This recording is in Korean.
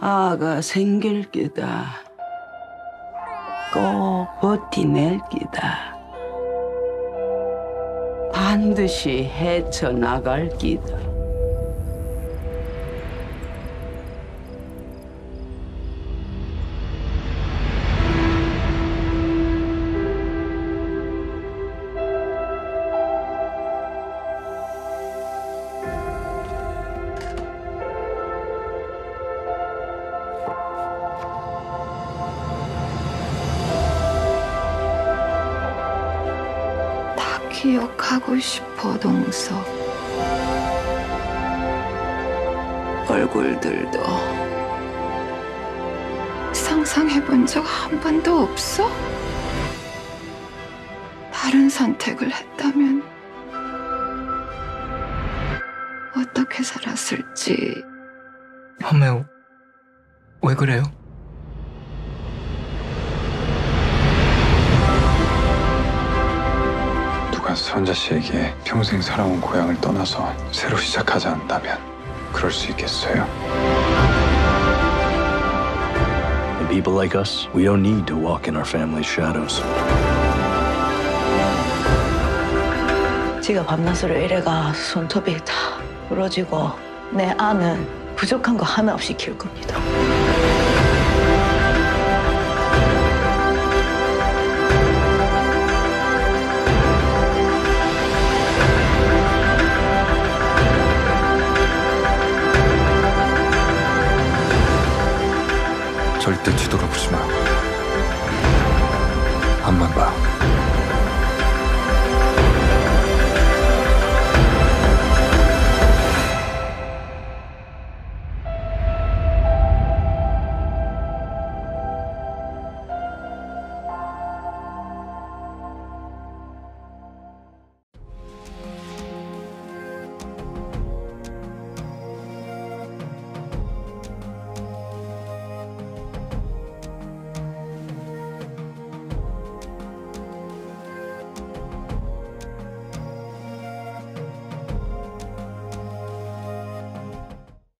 아가 생길 기다. 꼭 버티낼 기다. 반드시 헤쳐나갈 기다. 기억하고 싶어, 동서. 얼굴들도 상상해본 적 한 번도 없어? 다른 선택을 했다면 어떻게 살았을지 엄매 왜 그래요? 누가 선자 씨에게 평생 살아온 고향을 떠나서 새로 시작하자 한다면 그럴 수 있겠어요? And people like us, we don't need to walk in our family's shadows. 지가 밤낮으로 이래가 손톱이 다 부러지고 내 아는 부족한 거 하나 없이 키울 겁니다. 절대 뒤돌아보지 마. 앞만 봐.